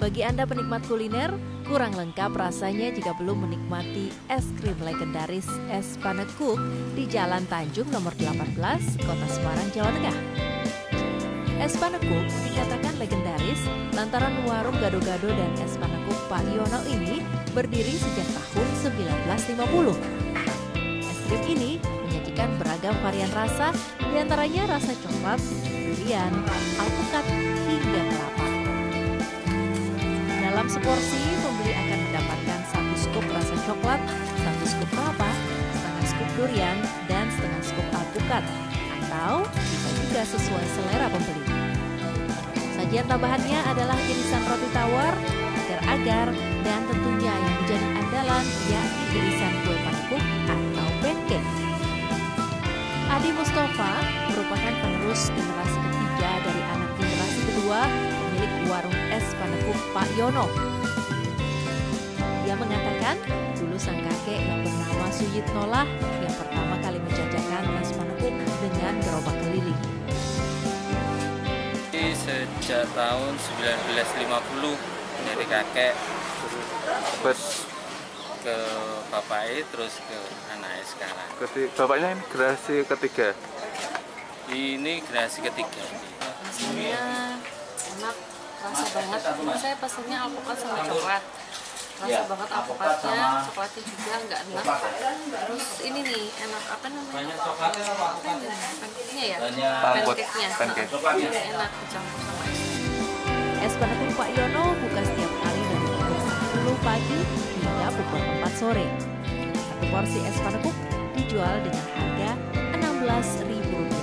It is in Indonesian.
Bagi Anda penikmat kuliner, kurang lengkap rasanya jika belum menikmati es krim legendaris Es Panekuk di Jalan Tanjung nomor 18, Kota Semarang, Jawa Tengah. Es Panekuk dikatakan legendaris lantaran warung gado-gado dan es panekuk Pak Yono ini berdiri sejak tahun 1950. Es krim ini menyajikan beragam varian rasa, di antaranya rasa coklat, durian, alpukat, hingga seporsi, pembeli akan mendapatkan satu scoop rasa coklat, satu scoop kelapa, setengah scoop durian, dan setengah scoop alpukat. Atau bisa juga sesuai selera pembeli. Sajian tambahannya adalah irisan roti tawar, agar-agar, dan tentunya yang menjadi andalan yakni irisan kue panekuk atau pancake. Adi Mustafa merupakan penerus Yono. Dia mengatakan dulu sang kakek yang bernama Suyitno lah yang pertama kali menjajakan es panekuk dengan gerobak keliling. Sejak tahun 1950 dari kakek Terus ke bapaknya terus ke anaknya sekarang. keti- bapaknya ini generasi ketiga. Ini generasi ketiga. rasanya enak rasa banget. Saya pesennya alpukat sama coklat. Rasa banget alpukatnya. coklatnya juga nggak enak. terus ini nih enak apa namanya? Apa ini pancake-nya ya? Pancake. pancake-nya. Pancake. enak dicampur sama es Es panekuk Pak Yono buka setiap hari dari pukul 10 pagi hingga pukul 4 sore. Satu porsi es panekuk dijual dengan harga Rp16.000